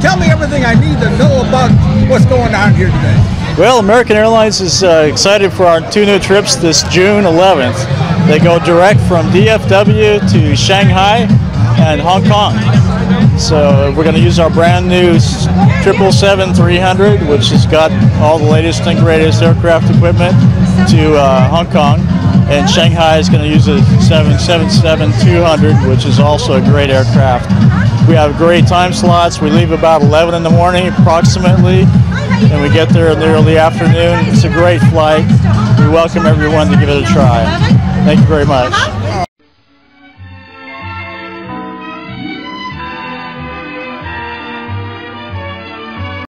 Tell me everything I need to know about what's going on here today. Well, American Airlines is uh, excited for our two new trips this June 11th. They go direct from DFW to Shanghai and Hong Kong. So we're going to use our brand new 777-300, which has got all the latest and greatest aircraft equipment to uh, Hong Kong. And Shanghai is going to use a 777-200, which is also a great aircraft. We have great time slots. We leave about 11 in the morning approximately, and we get there in the early afternoon. It's a great flight. We welcome everyone to give it a try. Thank you very much.